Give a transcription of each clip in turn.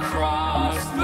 Across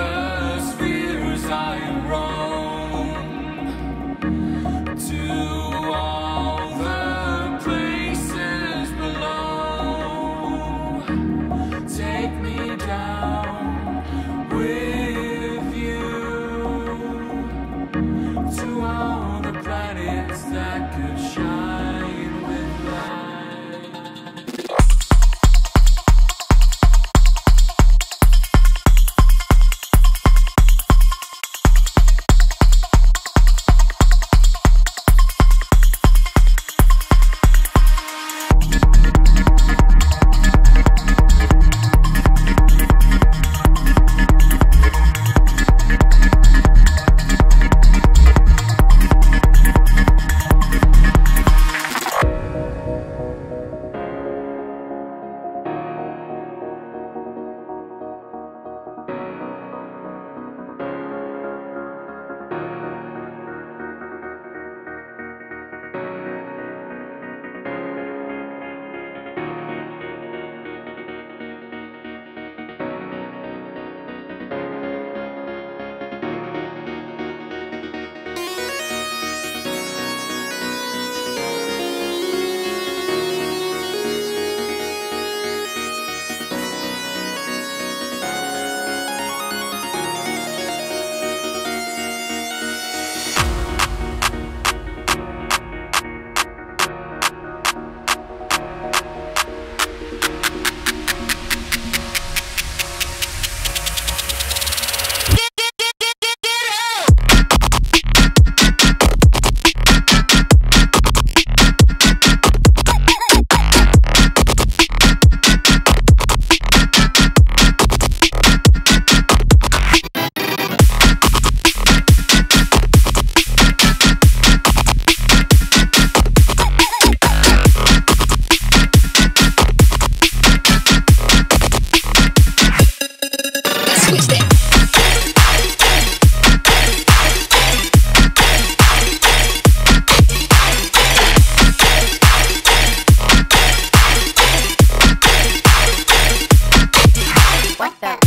What the?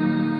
Thank